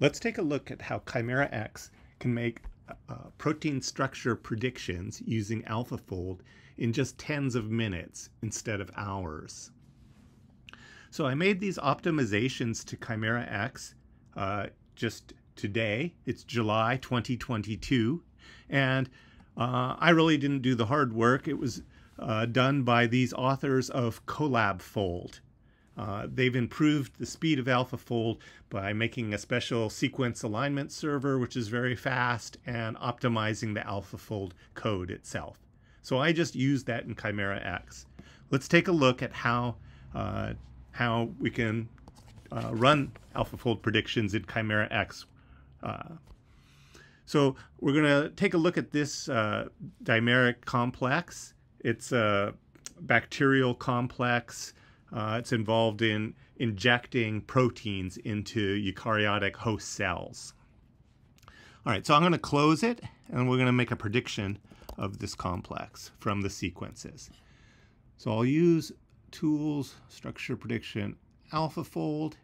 Let's take a look at how Chimera X can make uh, protein structure predictions using AlphaFold in just tens of minutes instead of hours. So I made these optimizations to Chimera X uh, just today. It's July 2022. And uh, I really didn't do the hard work. It was uh, done by these authors of ColabFold. Uh, they've improved the speed of AlphaFold by making a special sequence alignment server, which is very fast, and optimizing the AlphaFold code itself. So I just used that in Chimera X. Let's take a look at how, uh, how we can uh, run AlphaFold predictions in Chimera X. Uh, so we're going to take a look at this uh, dimeric complex. It's a bacterial complex uh, it's involved in injecting proteins into eukaryotic host cells. All right, so I'm going to close it, and we're going to make a prediction of this complex from the sequences. So I'll use tools, structure prediction, AlphaFold,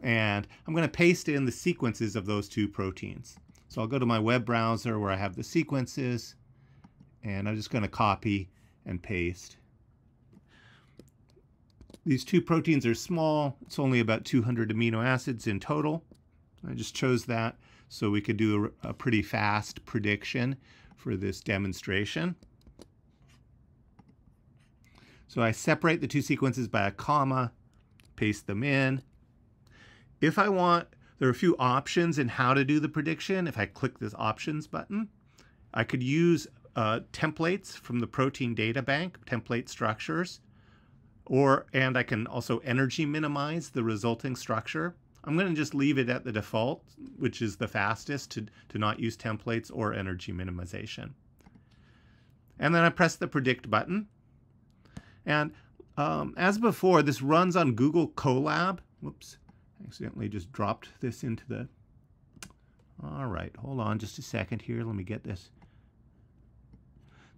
and I'm going to paste in the sequences of those two proteins. So I'll go to my web browser where I have the sequences, and I'm just going to copy and paste these two proteins are small. It's only about 200 amino acids in total. I just chose that so we could do a, a pretty fast prediction for this demonstration. So I separate the two sequences by a comma, paste them in. If I want, there are a few options in how to do the prediction. If I click this options button, I could use uh, templates from the protein data bank, template structures or and I can also energy minimize the resulting structure. I'm going to just leave it at the default, which is the fastest to, to not use templates or energy minimization. And then I press the predict button. And um, as before, this runs on Google Colab. Whoops, accidentally just dropped this into the... All right, hold on just a second here. Let me get this.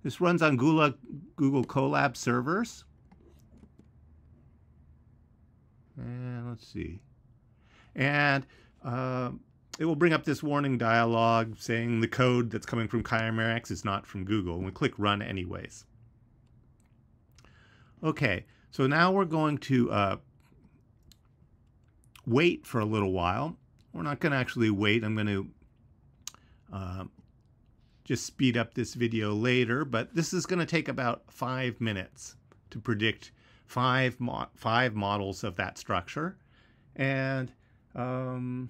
This runs on Google, Google Colab servers. And let's see. And uh, it will bring up this warning dialog saying the code that's coming from Chimera X is not from Google. And we click run anyways. Okay, so now we're going to uh, wait for a little while. We're not going to actually wait. I'm going to uh, just speed up this video later, but this is going to take about five minutes to predict five, mo five models of that structure. And um,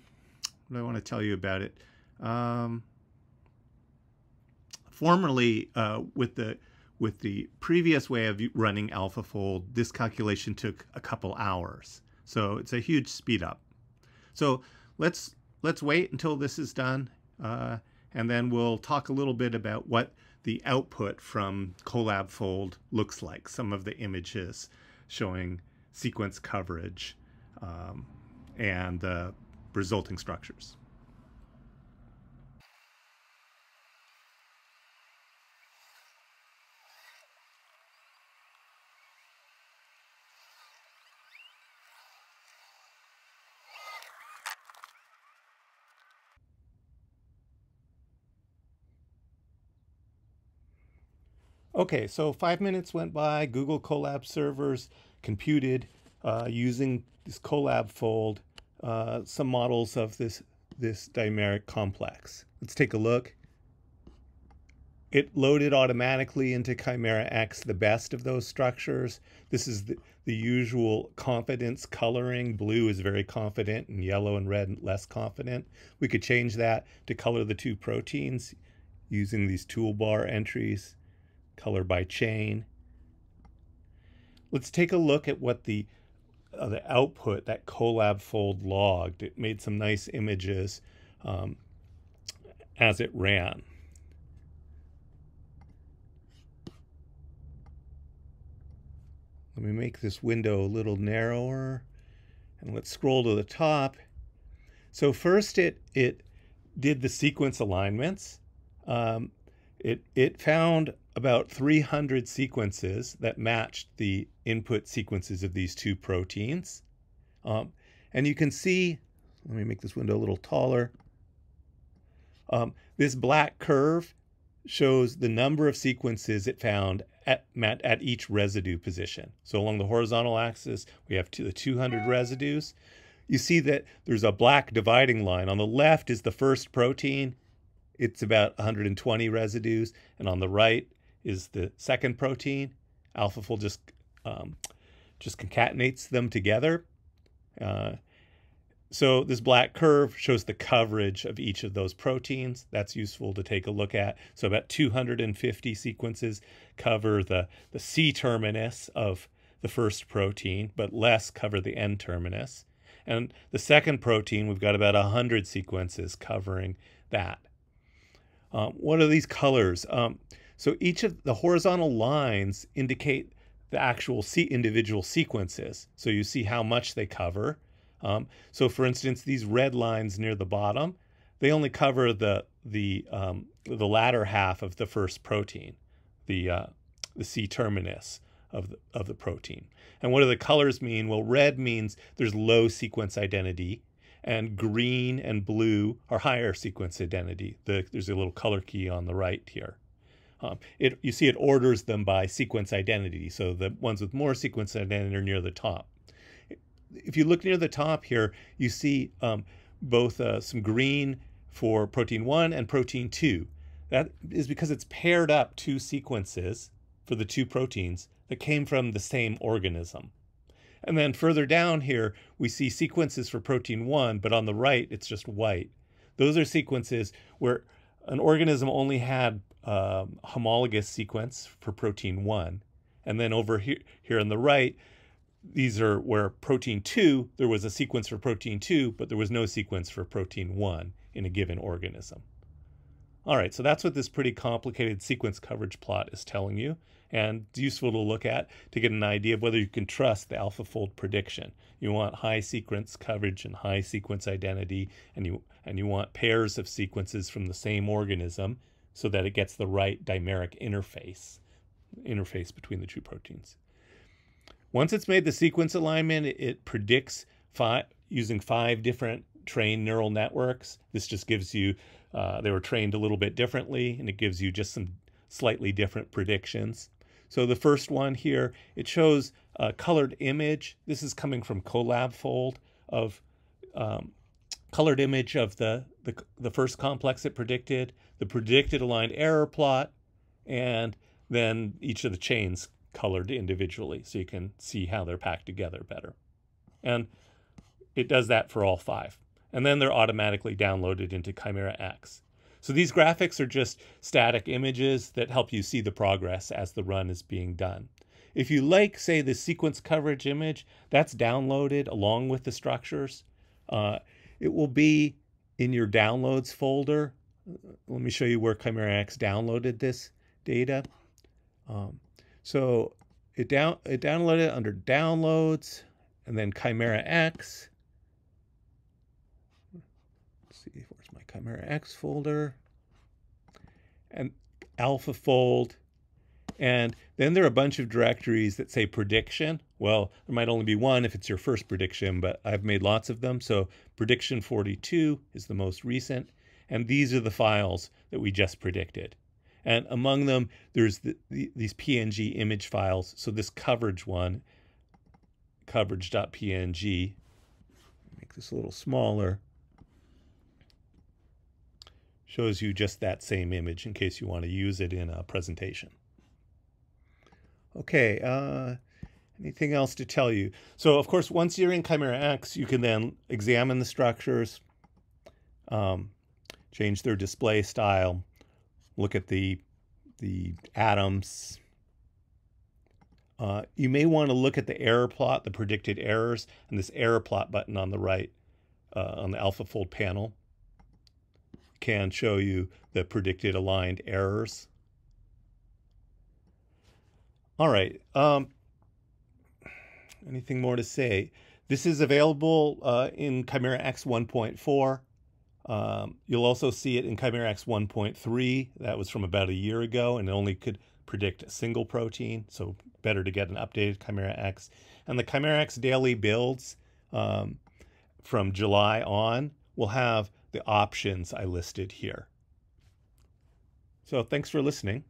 what I want to tell you about it? Um, formerly, uh, with the with the previous way of running AlphaFold, this calculation took a couple hours. So it's a huge speed up. So let's let's wait until this is done, uh, and then we'll talk a little bit about what the output from ColabFold looks like, some of the images showing sequence coverage um, and the resulting structures. Okay, so five minutes went by. Google Colab servers computed uh, using this ColabFold uh, some models of this this dimeric complex. Let's take a look. It loaded automatically into Chimera X the best of those structures. This is the, the usual confidence coloring. Blue is very confident and yellow and red less confident. We could change that to color the two proteins using these toolbar entries color by chain. Let's take a look at what the uh, the output that Colab fold logged. It made some nice images um, as it ran. Let me make this window a little narrower and let's scroll to the top. So first it, it did the sequence alignments. Um, it, it found about 300 sequences that matched the input sequences of these two proteins. Um, and you can see, Let me make this window a little taller. Um, this black curve shows the number of sequences it found at, at each residue position. So along the horizontal axis, we have the 200 residues. You see that there's a black dividing line. On the left is the first protein. It's about 120 residues. And on the right is the second protein. AlphaFold just, um, just concatenates them together. Uh, so this black curve shows the coverage of each of those proteins. That's useful to take a look at. So about 250 sequences cover the, the C terminus of the first protein, but less cover the N terminus. And the second protein, we've got about 100 sequences covering that. Um, what are these colors? Um, so each of the horizontal lines indicate the actual individual sequences. So you see how much they cover. Um, so for instance, these red lines near the bottom, they only cover the the um, the latter half of the first protein, the uh, the C terminus of the of the protein. And what do the colors mean? Well, red means there's low sequence identity, and green and blue are higher sequence identity. The, there's a little color key on the right here. Um, it, you see it orders them by sequence identity. So the ones with more sequence identity are near the top if you look near the top here, you see um, both uh, some green for protein 1 and protein 2. That is because it's paired up two sequences for the two proteins that came from the same organism. And then further down here, we see sequences for protein 1, but on the right, it's just white. Those are sequences where an organism only had um, homologous sequence for protein 1. And then over here, here on the right, these are where protein 2, there was a sequence for protein 2, but there was no sequence for protein 1 in a given organism. All right, so that's what this pretty complicated sequence coverage plot is telling you, and it's useful to look at to get an idea of whether you can trust the AlphaFold prediction. You want high sequence coverage and high sequence identity, and you, and you want pairs of sequences from the same organism so that it gets the right dimeric interface, interface between the two proteins. Once it's made the sequence alignment, it predicts five, using five different trained neural networks. This just gives you, uh, they were trained a little bit differently, and it gives you just some slightly different predictions. So the first one here, it shows a colored image. This is coming from Colab Fold of um, colored image of the, the, the first complex it predicted, the predicted aligned error plot, and then each of the chains colored individually so you can see how they're packed together better. And it does that for all five. And then they're automatically downloaded into Chimera X. So these graphics are just static images that help you see the progress as the run is being done. If you like, say, the sequence coverage image, that's downloaded along with the structures. Uh, it will be in your downloads folder. Let me show you where Chimera X downloaded this data. Um, so it down it downloaded under downloads and then Chimera X. Let's Chimera X folder? And AlphaFold. And then there are a bunch of directories that say prediction. Well, there might only be one if it's your first prediction, but I've made lots of them. So prediction 42 is the most recent. And these are the files that we just predicted. And among them, there's the, the, these PNG image files. So this coverage one, coverage.png, make this a little smaller, shows you just that same image in case you want to use it in a presentation. Okay, uh, anything else to tell you? So of course, once you're in Chimera X, you can then examine the structures, um, change their display style, look at the, the atoms. Uh, you may want to look at the error plot, the predicted errors, and this error plot button on the right uh, on the AlphaFold panel can show you the predicted aligned errors. All right. Um, anything more to say? This is available uh, in Chimera X 1.4. Um, you'll also see it in Chimera X 1.3. That was from about a year ago and it only could predict a single protein. So better to get an updated Chimera X. And the Chimera X daily builds um, from July on will have the options I listed here. So thanks for listening.